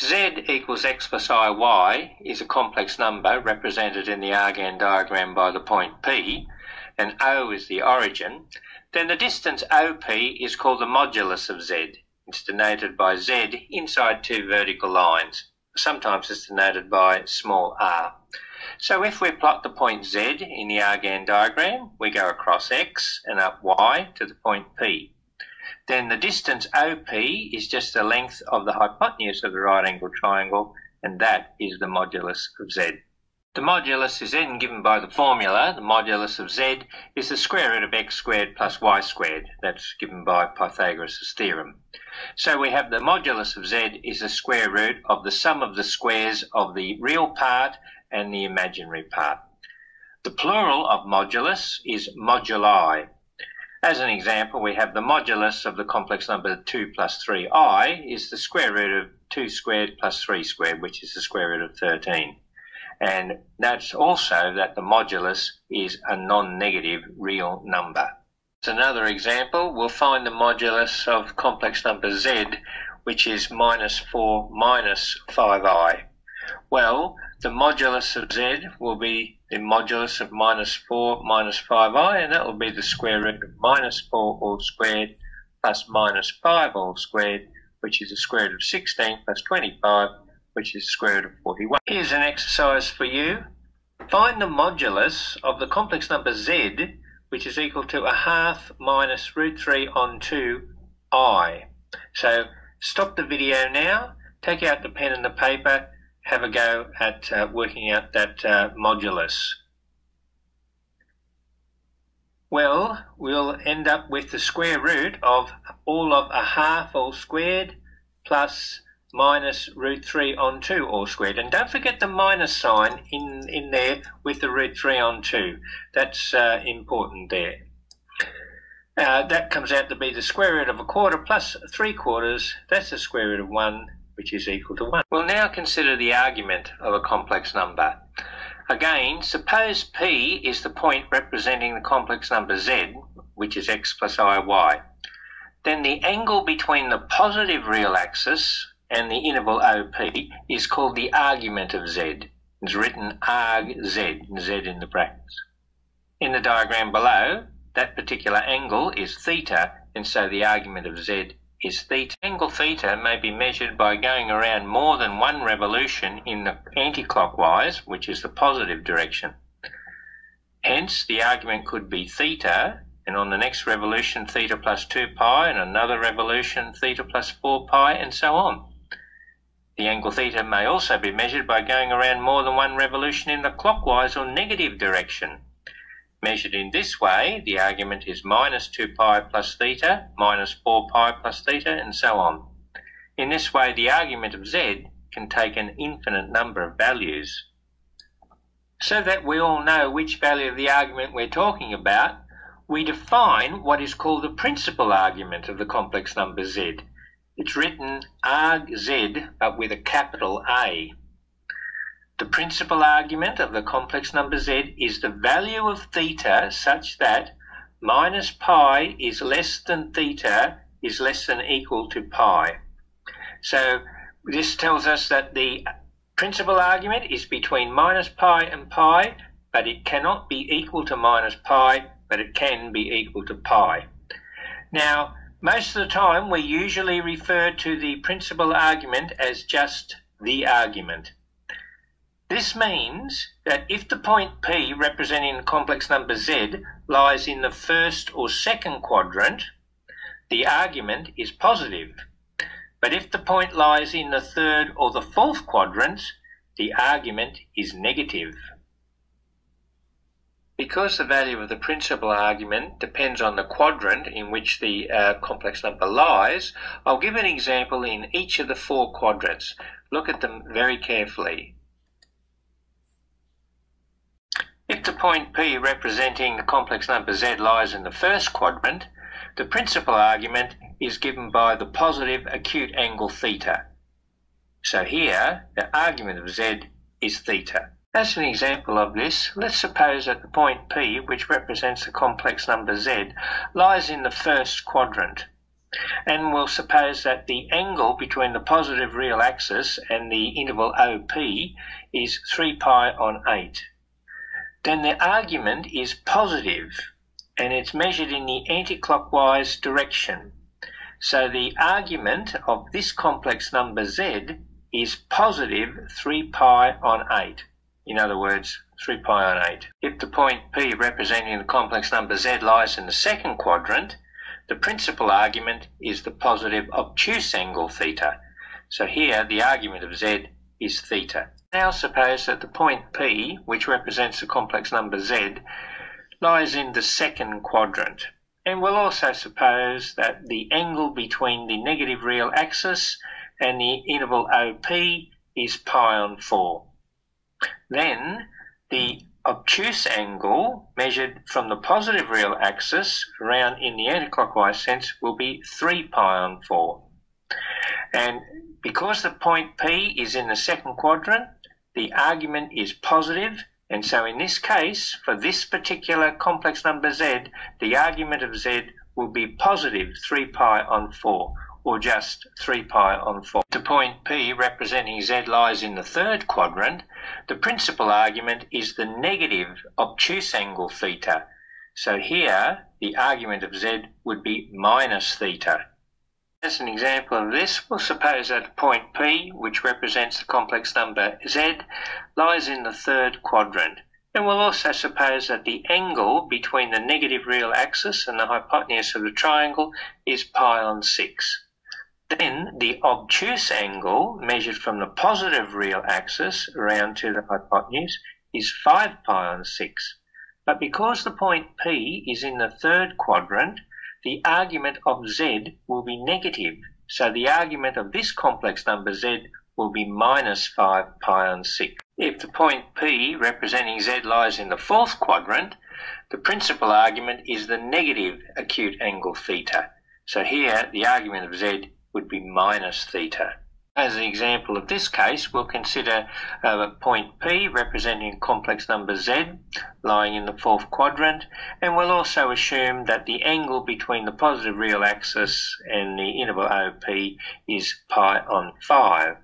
z equals x plus iy is a complex number represented in the Argand diagram by the point P, and O is the origin, then the distance OP is called the modulus of z. It's denoted by z inside two vertical lines. Sometimes it's denoted by small r. So if we plot the point z in the Argand diagram, we go across x and up y to the point P then the distance OP is just the length of the hypotenuse of the right angle triangle, and that is the modulus of Z. The modulus is then given by the formula. The modulus of Z is the square root of x squared plus y squared. That's given by Pythagoras' theorem. So we have the modulus of Z is the square root of the sum of the squares of the real part and the imaginary part. The plural of modulus is moduli. As an example, we have the modulus of the complex number 2 plus 3i is the square root of 2 squared plus 3 squared, which is the square root of 13. And that's also that the modulus is a non-negative real number. As another example, we'll find the modulus of complex number z, which is minus 4 minus 5i. Well, the modulus of z will be the modulus of minus 4 minus 5i, and that will be the square root of minus 4 all squared plus minus 5 all squared, which is the square root of 16 plus 25, which is the square root of 41. Here's an exercise for you. Find the modulus of the complex number z, which is equal to a half minus root 3 on 2 i. So stop the video now, take out the pen and the paper, have a go at uh, working out that uh, modulus. Well, we'll end up with the square root of all of a half all squared plus minus root 3 on 2 all squared. And don't forget the minus sign in, in there with the root 3 on 2. That's uh, important there. Uh, that comes out to be the square root of a quarter plus 3 quarters. That's the square root of 1 which is equal to 1. We'll now consider the argument of a complex number. Again, suppose P is the point representing the complex number Z, which is x plus iy. Then the angle between the positive real axis and the interval OP is called the argument of Z. It's written arg Z, Z in the brackets. In the diagram below, that particular angle is theta, and so the argument of Z is theta. Angle theta may be measured by going around more than one revolution in the anticlockwise, which is the positive direction. Hence, the argument could be theta, and on the next revolution, theta plus 2 pi, and another revolution, theta plus 4 pi, and so on. The angle theta may also be measured by going around more than one revolution in the clockwise or negative direction. Measured in this way, the argument is minus 2 pi plus theta, minus 4 pi plus theta, and so on. In this way, the argument of z can take an infinite number of values. So that we all know which value of the argument we're talking about, we define what is called the principal argument of the complex number z. It's written arg z, but with a capital A. The principal argument of the complex number z is the value of theta such that minus pi is less than theta is less than equal to pi. So this tells us that the principal argument is between minus pi and pi, but it cannot be equal to minus pi, but it can be equal to pi. Now, most of the time we usually refer to the principal argument as just the argument. This means that if the point P representing complex number Z lies in the first or second quadrant, the argument is positive. But if the point lies in the third or the fourth quadrants, the argument is negative. Because the value of the principal argument depends on the quadrant in which the uh, complex number lies, I'll give an example in each of the four quadrants. Look at them very carefully. If the point P representing the complex number Z lies in the first quadrant, the principal argument is given by the positive acute angle theta. So here, the argument of Z is theta. As an example of this, let's suppose that the point P, which represents the complex number Z, lies in the first quadrant. And we'll suppose that the angle between the positive real axis and the interval OP is 3 pi on 8. Then the argument is positive and it's measured in the anti-clockwise direction. So the argument of this complex number z is positive 3 pi on 8. In other words, 3 pi on 8. If the point P representing the complex number z lies in the second quadrant, the principal argument is the positive obtuse angle theta. So here the argument of z is theta. Now suppose that the point P, which represents the complex number z, lies in the second quadrant. And we'll also suppose that the angle between the negative real axis and the interval OP is pi on 4. Then the obtuse angle measured from the positive real axis around in the anticlockwise sense will be 3 pi on 4. And because the point P is in the second quadrant, the argument is positive, and so in this case, for this particular complex number z, the argument of z will be positive 3 pi on 4, or just 3 pi on 4. The point P representing Z lies in the third quadrant, the principal argument is the negative obtuse angle theta. So here, the argument of Z would be minus theta. As an example of this, we'll suppose that point P, which represents the complex number Z, lies in the third quadrant. And we'll also suppose that the angle between the negative real axis and the hypotenuse of the triangle is pi on 6. Then the obtuse angle measured from the positive real axis around to the hypotenuse is 5 pi on 6. But because the point P is in the third quadrant, the argument of z will be negative. So the argument of this complex number z will be minus 5 pi on 6. If the point P representing z lies in the fourth quadrant, the principal argument is the negative acute angle theta. So here the argument of z would be minus theta. As an example of this case, we'll consider uh, point P representing complex number Z lying in the fourth quadrant, and we'll also assume that the angle between the positive real axis and the interval OP is pi on 5.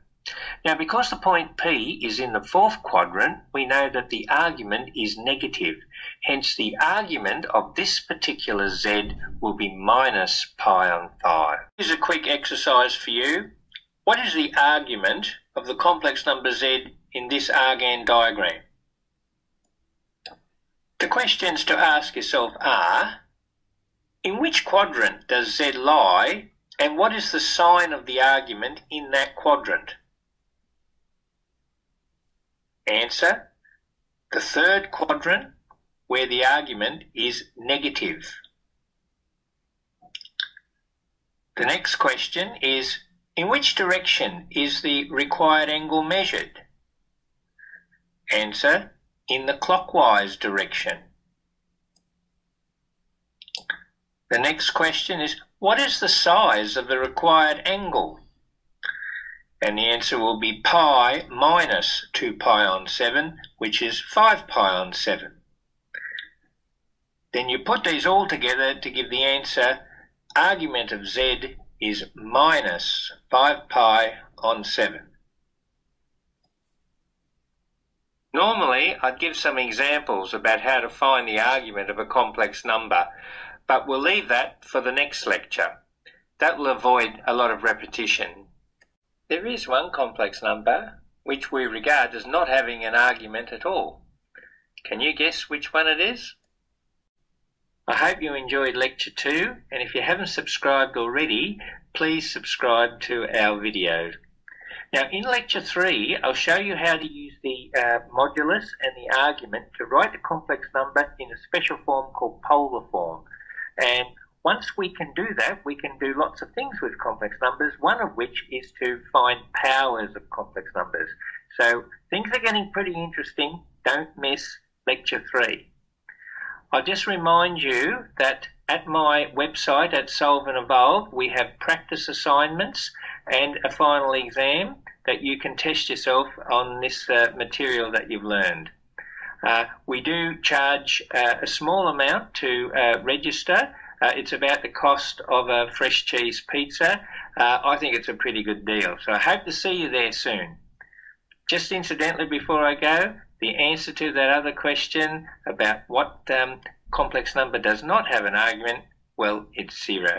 Now, because the point P is in the fourth quadrant, we know that the argument is negative. Hence, the argument of this particular Z will be minus pi on 5. Here's a quick exercise for you. What is the argument of the complex number Z in this Argand diagram? The questions to ask yourself are, in which quadrant does Z lie and what is the sign of the argument in that quadrant? Answer, the third quadrant where the argument is negative. The next question is, in which direction is the required angle measured? Answer, in the clockwise direction. The next question is, what is the size of the required angle? and the answer will be pi minus 2 pi on 7, which is 5 pi on 7. Then you put these all together to give the answer argument of z is minus 5 pi on 7. Normally, I'd give some examples about how to find the argument of a complex number, but we'll leave that for the next lecture. That will avoid a lot of repetition there is one complex number which we regard as not having an argument at all. Can you guess which one it is? I hope you enjoyed lecture 2 and if you haven't subscribed already, please subscribe to our video. Now in lecture 3 I'll show you how to use the uh, modulus and the argument to write the complex number in a special form called polar form. And once we can do that, we can do lots of things with complex numbers, one of which is to find powers of complex numbers. So things are getting pretty interesting. Don't miss lecture three. I'll just remind you that at my website at Solve and Evolve, we have practice assignments and a final exam that you can test yourself on this uh, material that you've learned. Uh, we do charge uh, a small amount to uh, register, Uh, it's about the cost of a fresh cheese pizza. Uh, I think it's a pretty good deal. So I hope to see you there soon. Just incidentally, before I go, the answer to that other question about what um, complex number does not have an argument, well, it's zero.